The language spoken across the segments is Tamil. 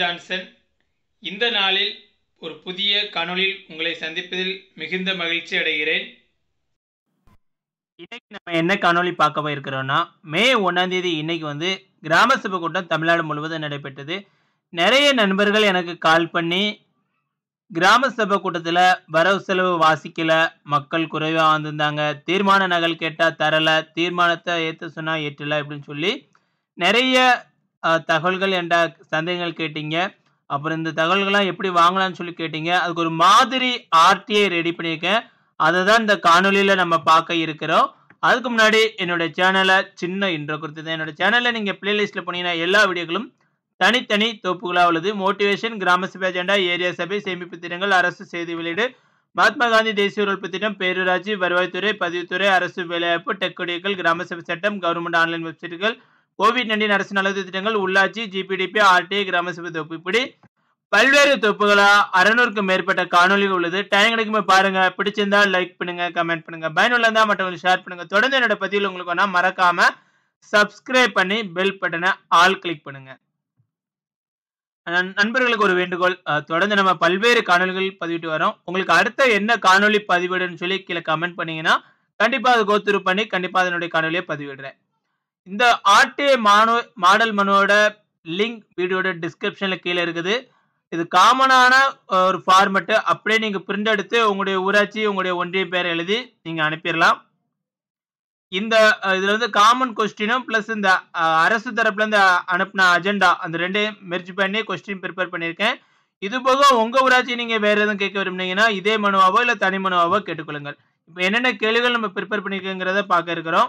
ஜான்சன் இந்த நாளில் ஒரு புதிய காணொளியில் உங்களை சந்திப்பதில் மிகுந்த மகிழ்ச்சி அடைகிறேன். இன்னைக்கு நம்ம என்ன காணொலி பார்க்க போயிருக்கிறோம்னா மே ஒன்றாம் தேதி இன்னைக்கு வந்து கிராம சபை கூட்டம் தமிழ்நாடு முழுவதும் நடைபெற்றது. நிறைய நண்பர்கள் எனக்கு கால் பண்ணி கிராம சபை கூட்டத்தில் வரவு செலவு வாசிக்கல மக்கள் குறைவாக வந்திருந்தாங்க தீர்மான நகல் கேட்டால் தரல தீர்மானத்தை ஏற்ற சொன்னால் ஏற்றல அப்படின்னு சொல்லி நிறைய தகவல்கள் என்ற சந்தேகங்கள் கேட்டீங்க. அப்புறம் இந்த தகவல்கள்லாம் எப்படி வாங்கலாம்னு சொல்லி கேட்டீங்க. அதுக்கு ஒரு மாதிரி ஆர்டிஐ ரெடி பண்ணியிருக்கேன். அதை தான் இந்த காணொலியில் நம்ம பார்க்க இருக்கிறோம். அதுக்கு முன்னாடி என்னுடைய சேனலை சின்ன இன்ட்ரோ கொடுத்தது. என்னோட சேனலில் நீங்கள் பிளேலிஸ்ட்டில் போனீங்கன்னா எல்லா வீடியோக்களும் தனித்தனி தொப்புகளாக உள்ளது. மோட்டிவேஷன் கிராம சபை அஜெண்டா ஏரியா சபை சேமிப்பு திட்டங்கள் அரசு செய்தி வெளியீடு மகாத்மா காந்தி தேசிய உழைப்பு திட்டம் பேரூராட்சி வருவாய்த்துறை பதிவுத்துறை அரசு வேலைவாய்ப்பு டெக்குடியர்கள் கிராம சபை சட்டம் கவர்மெண்ட் ஆன்லைன் வெப்சைட்டுகள் கோவிட் நைன்டீன் அரசு நலத்து திட்டங்கள் உள்ளாட்சி ஜிபிடிபி ஆர்டிஐ கிராம சபை தொகுப்பு இப்படி பல்வேறு தொகுப்புகளாக அறநூறுக்கும் மேற்பட்ட காணொலிகள் உள்ளது. டைம் கிடைக்கும் பாருங்க. பிடிச்சிருந்தா லைக் பண்ணுங்க கமெண்ட் பண்ணுங்க. பயனுள்ள இருந்தா மற்றவங்களுக்கு ஷேர் பண்ணுங்க. தொடர்ந்து என்னோட பதிவில் உங்களுக்கு வேணா மறக்காம சப்ஸ்கிரைப் பண்ணி பெல் பட்டனை ஆல் கிளிக் பண்ணுங்க. நண்பர்களுக்கு ஒரு வேண்டுகோள். தொடர்ந்து நம்ம பல்வேறு காணொலிகள் பதிவிட்டு வரோம். உங்களுக்கு அடுத்த என்ன காணொளி பதிவிடுன்னு சொல்லி கீழே கமெண்ட் பண்ணீங்கன்னா கண்டிப்பாக அதை கோத்துரு பண்ணி கண்டிப்பாக அதனுடைய காணொலியை பதிவிடுறேன். இந்த ஆர்டிஏ மானு மாடல் மனுவோட லிங்க் வீடியோட டிஸ்கிரிப்ஷனில் கீழே இருக்குது. இது காமனான ஒரு ஃபார்மெட்டு அப்படியே நீங்கள் பிரிண்ட் எடுத்து உங்களுடைய ஊராட்சி உங்களுடைய ஒன்றிய பேரை எழுதி நீங்கள் அனுப்பிடலாம். இந்த இதில் வந்து காமன் கொஸ்டினும் ப்ளஸ் இந்த அரசு தரப்புலேருந்து அனுப்பின அஜெண்டா அந்த ரெண்டையும் மெர்ஜ் பண்ணி கொஸ்டின் ப்ரிப்பேர் பண்ணியிருக்கேன். இது போக உங்கள் ஊராட்சி நீங்கள் வேறு எதுவும் கேட்க விரும்புனீங்கன்னா இதே மனுவாவோ இல்லை தனி மனுவாவோ கேட்டுக்கொள்ளுங்கள். இப்போ என்னென்ன கேள்விகள் நம்ம ப்ரிப்பேர் பண்ணிருக்கோங்கிறத பார்க்க இருக்கிறோம்.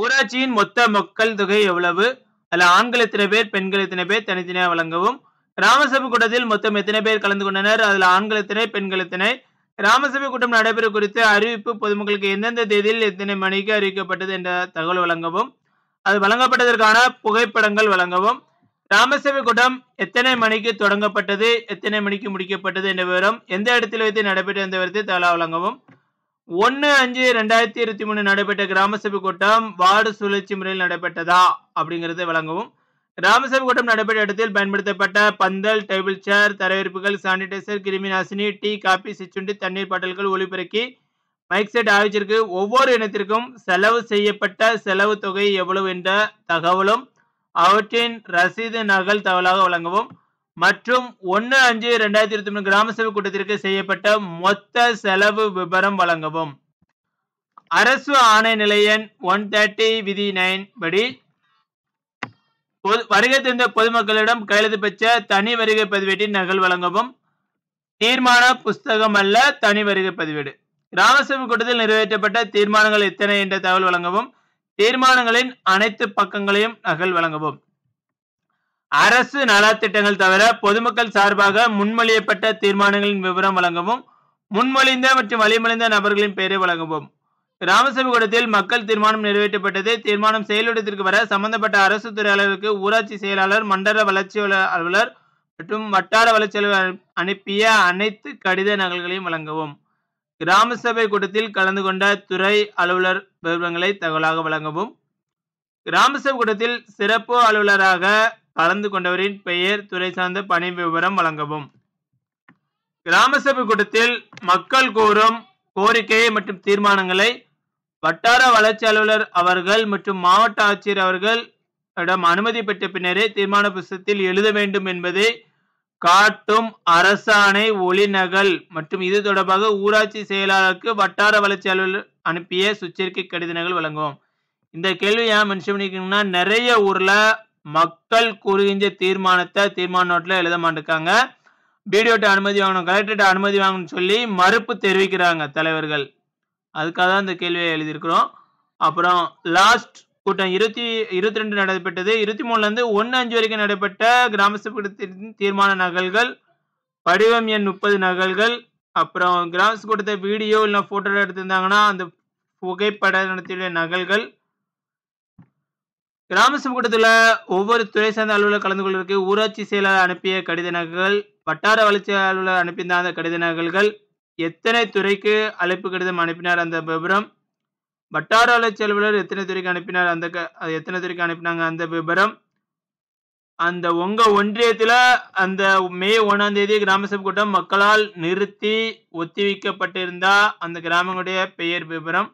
ஊராட்சியின் மொத்த மக்கள் தொகை எவ்வளவு? அதில் ஆண்கள் எத்தனை பேர் பெண்கள் எத்தனை பேர் தனித்தனியாக வழங்கவும். கிராம சபை கூட்டத்தில் மொத்தம் எத்தனை பேர் கலந்து கொண்டனர்? அதில் ஆண்கள் எத்தனை பெண்கள் எத்தனை? கிராம சபை கூட்டம் நடைபெற குறித்து அறிவிப்பு பொதுமக்களுக்கு எந்தெந்த தேதியில் எத்தனை மணிக்கு அறிவிக்கப்பட்டது என்ற தகவல் வழங்கவும். அது வழங்கப்பட்டதற்கான புகைப்படங்கள் வழங்கவும். கிராம கூட்டம் எத்தனை மணிக்கு தொடங்கப்பட்டது எத்தனை மணிக்கு முடிக்கப்பட்டது என்ற விவரம் எந்த இடத்தில் வைத்து நடைபெற்ற என்ற விவரத்தை தகவல் வழங்கவும். ஒன்று அஞ்சு ரெண்டாயிரத்தி இருபத்தி மூணு நடைபெற்ற கிராம சபை கூட்டம் வார்டு சுழற்சி முறையில் நடைபெற்றதா அப்படிங்கறத வழங்கவும் கிராம சபை கூட்டம் நடைபெற்ற இடத்தில் பயன்படுத்தப்பட்ட பந்தல் டேபிள் சேர் தரவிருப்புகள் சானிடைசர் கிருமி நாசினி டீ காபி சிற்றுண்டி தண்ணீர் பாட்டல்கள் ஒளிபெருக்கி மைக் செட் ஆகியவற்றிற்கு ஒவ்வொரு இனத்திற்கும் செலவு செய்யப்பட்ட செலவு தொகை எவ்வளவு என்ற தகவலும் அவற்றின் ரசீது நகல் தகவலாக வழங்கவும் மற்றும் ஒன்று அஞ்சு ரெண்டாயிரத்தி இருபத்தி மூணு கிராம சபை கூட்டத்திற்கு செய்யப்பட்ட மொத்த செலவு விபரம் வழங்கவும். அரசு ஆணை நிலையன் ஒன் தேர்ட்டி விதி நைன் படி பொது வருகை தந்த பொதுமக்களிடம் கையெழுத்து பெற்ற தனி வருகை பதிவேட்டின் நகல் வழங்கவும். தீர்மான புஸ்தகம் அல்ல தனி வருகை பதிவேடு. கிராம சபை கூட்டத்தில் நிறைவேற்றப்பட்ட தீர்மானங்கள் எத்தனை என்ற தகவல் வழங்கவும். தீர்மானங்களின் அனைத்து பக்கங்களையும் நகல் வழங்கவும். அரசு நலத்திட்டங்கள் தவிர பொதுமக்கள் சார்பாக முன்மொழியப்பட்ட தீர்மானங்களின் விவரம் வழங்கவும் முன்மொழிந்த மற்றும் வழிமொழிந்த நபர்களின் பெயரை வழங்கவும். கிராமசபை கூடத்தில் மக்கள் தீர்மானம் நிறைவேற்றப்பட்டது தீர்மானம் செயலிடத்திற்கு வர சம்பந்தப்பட்ட அரசு துறை அலுவலருக்கு ஊராட்சி செயலாளர் மண்டல வளர்ச்சி அலுவலர் அலுவலர் மற்றும் வட்டார வளர்ச்சி அலுவலர் அனுப்பிய அனைத்து கடித நகல்களையும் வழங்கவும். கிராம சபை கூட்டத்தில் கலந்து கொண்ட துறை அலுவலர் விவரங்களை தகவலாக வழங்கவும். கிராம சபை கூட்டத்தில் சிறப்பு அலுவலராக கலந்து கொண்டவரின் பெயர் துறை சார்ந்த பணி விவரம் வழங்கவும். கிராம சபை கூட்டத்தில் மக்கள் கூறும் கோரிக்கை மற்றும் தீர்மானங்களை வட்டார வளர்ச்சி அலுவலர் அவர்கள் மற்றும் மாவட்ட ஆட்சியர் அவர்கள் இடம் அனுமதி பெற்ற பின்னரே தீர்மான புஸ்தகத்தில் எழுத வேண்டும் என்பதை காட்டும் அரசாணை ஒளிநகல் மற்றும் இது தொடர்பாக ஊராட்சி செயலாளருக்கு வட்டார வளர்ச்சி அலுவலர் அனுப்பிய சுச்சரிக்கை கடிதங்கள் வழங்குவோம். இந்த கேள்வி ஏன் மென்ஷன் பண்ணிக்கணும்னா நிறைய ஊர்ல மக்கள் கூறுகின்ற தீர்மானத்தை தீர்மான நோட்டில் எழுத மாட்டிருக்காங்க. பிடிஓட்ட அனுமதி வாங்கணும் கலெக்டர்கிட்ட அனுமதி வாங்கணும்னு சொல்லி மறுப்பு தெரிவிக்கிறாங்க தலைவர்கள். அதுக்காக தான் இந்த கேள்வியை எழுதியிருக்கிறோம். அப்புறம் லாஸ்ட் கூட்டம் இருபத்தி இருபத்தி ரெண்டு நடைபெற்றது. இருபத்தி மூணுலேருந்து ஒன்று அஞ்சு வரைக்கும் நடைபெற்ற கிராம சபை கூட்டத்தின் தீர்மான நகல்கள் படிவம் எண் முப்பது நகல்கள் அப்புறம் கிராம சபை கூட்டத்தை வீடியோ இல்லை ஃபோட்டோ எடுத்திருந்தாங்கன்னா அந்த புகைப்பட நடத்திய நகல்கள் கிராம சபை கூட்டத்தில் ஒவ்வொரு துறை சார்ந்த அலுவலர் கலந்து கொள்வதற்கு ஊராட்சி செயலாளர் அனுப்பிய கடித நகல்கள் வட்டார வளர்ச்சி அலுவலர் அனுப்பியிருந்த அந்த கடித நகல்கள் எத்தனை துறைக்கு அழைப்பு கடிதம் அனுப்பினார் அந்த விபரம் வட்டார வளர்ச்சி அலுவலர் எத்தனை துறைக்கு அனுப்பினார் அந்த க- எத்தனை துறைக்கு அனுப்பினாங்க அந்த விபரம் அந்த உங்க ஒன்றியத்துல அந்த மே ஒன்றாம் தேதி கிராம சபை கூட்டம் மக்களால் நிறுத்தி ஒத்திவைக்கப்பட்டிருந்தா அந்த கிராமங்களுடைய பெயர் விபரம்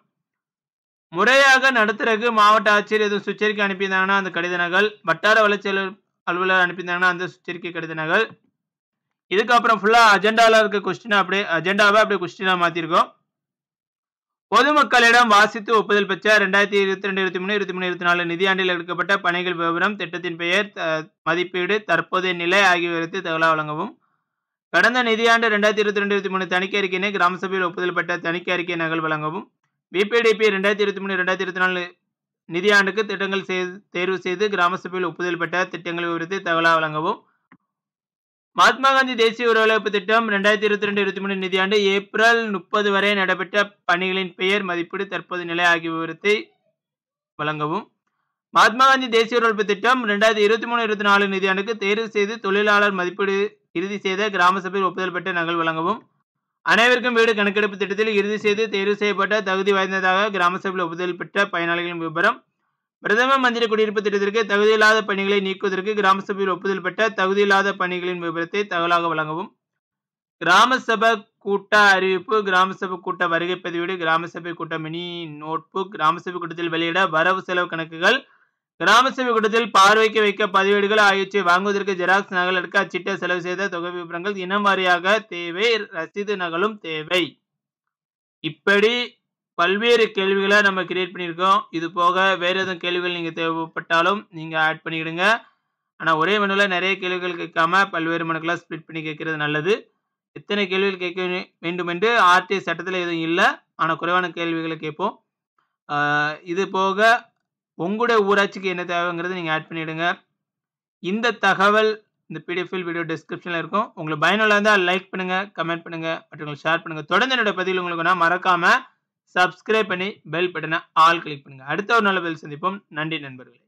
முறையாக நடத்துறதுக்கு மாவட்ட ஆட்சியர் எதுவும் சுச்சரிக்கை அனுப்பியிருந்தாங்கன்னா அந்த கடித நகல் வட்டார வளர்ச்சி அலுவலர் அனுப்பியிருந்தாங்கன்னா அந்த சுச்சரிக்கை கடித நகல் இதுக்கப்புறம் ஃபுல்லாக அஜெண்டாவில் இருக்க கொஸ்டினை அப்படியே அஜெண்டாவை அப்படியே கொஸ்டினாக மாற்றிருக்கோம் பொதுமக்களிடம் வாசித்து ஒப்புதல் பெற்ற ரெண்டாயிரத்தி இருபத்தி ரெண்டு இருபத்தி மூணு இருபத்தி மூணு இருபத்தி நாலு நிதியாண்டில் எடுக்கப்பட்ட பணிகள் விவரம் திட்டத்தின் பெயர் த- மதிப்பீடு தற்போதைய நிலை ஆகியவற்றை தகவலாக வழங்கவும். கடந்த நிதியாண்டு ரெண்டாயிரத்தி இருபத்தி ரெண்டு இருபத்தி மூணு தணிக்கை அறிக்கையினை கிராம சபையில் ஒப்புதல் பெற்ற தணிக்கை அறிக்கை நகல் வழங்கவும். பிபிடிபி ரெண்டாயிரத்தி இருபத்தி மூணு ரெண்டாயிரத்தி இருபத்தி நாலு நிதியாண்டுக்கு திட்டங்கள் செய்து தேர்வு செய்து கிராம சபையில் ஒப்புதல் பெற்ற திட்டங்கள் விவரத்தை தகவலாக வழங்கவும். மகாத்மா காந்தி தேசிய உறவிழப்பு திட்டம் ரெண்டாயிரத்தி இருபத்தி ரெண்டு இருபத்தி மூணு நிதியாண்டு ஏப்ரல் முப்பது வரை நடைபெற்ற பணிகளின் பெயர் மதிப்பீடு தற்போது நிலை ஆகிய விவரத்தை வழங்கவும். மகாத்மா காந்தி தேசிய உறவிழப்பு திட்டம் ரெண்டாயிரத்தி இருபத்தி மூணு இருபத்தி நாலு நிதியாண்டுக்கு தேர்வு செய்து தொழிலாளர் மதிப்பீடு இறுதி செய்த கிராம சபையில் ஒப்புதல் பெற்ற நகல் வழங்கவும். அனைவருக்கும் வீடு கணக்கெடுப்பு திட்டத்தில் இறுதி செய்து தேர்வு செய்யப்பட்ட தகுதி வாய்ந்ததாக கிராம சபையில் ஒப்புதல் பெற்ற பயனாளிகளின் விவரம் பிரதம மந்திரி குடியிருப்பு திட்டத்திற்கு தகுதியில்லாத பணிகளை நீக்குவதற்கு கிராம சபையில் ஒப்புதல் பெற்ற தகுதியில்லாத பணிகளின் விவரத்தை தகவலாக வழங்கவும். கிராம சபை கூட்ட அறிவிப்பு கிராம சபை கூட்ட வருகை பதிவேடு கிராம சபை கூட்ட மினி நோட்புக் கிராம சபை கூட்டத்தில் வெளியிட வரவு செலவு கணக்குகள் கிராம சபை கூட்டத்தில் பார்வைக்கு வைக்க பதிவேடுகள் ஆகியவற்றை வாங்குவதற்கு ஜெராக்ஸ் நகல் எடுக்க அச்சிட்ட செலவு செய்த தொகை விவரங்கள் இனம் வாரியாக தேவை ரசீது நகலும் தேவை. இப்படி பல்வேறு கேள்விகளை நம்ம கிரியேட் பண்ணியிருக்கோம். இது போக வேறு எதுவும் கேள்விகள் நீங்கள் தேவைப்பட்டாலும் நீங்கள் ஆட் பண்ணிக்கிடுங்க. ஆனால் ஒரே மனுவில் நிறைய கேள்விகள் கேட்காம பல்வேறு மனுக்களாக ஸ்ப்ளிட் பண்ணி கேட்கறது நல்லது. எத்தனை கேள்விகள் கேட்க வேண்டும் என்று ஆர்டிஎஸ் சட்டத்தில் எதுவும் இல்லை. ஆனால் குறைவான கேள்விகளை கேட்போம். இது போக உங்களுடைய ஊராட்சிக்கு என்ன தேவைங்கிறது நீங்கள் ஆட் பண்ணிவிடுங்க இந்த தகவல் இந்த பிடிஎஃபில் வீடியோ டிஸ்கிரிப்ஷனில் இருக்கும். உங்களுக்கு பயனுள்ள இருந்தால் லைக் பண்ணுங்கள் கமெண்ட் பண்ணுங்கள் மற்றவங்களுக்கு ஷேர் பண்ணுங்கள் தொடர்ந்து என்னோட பதிவில் உங்களுக்கு நான் மறக்காமல் சப்ஸ்கிரைப் பண்ணி பெல் பட்டனை ஆல் கிளிக் பண்ணுங்கள் அடுத்த ஒரு நல்ல பதில் சந்திப்போம். நன்றி நண்பர்களே.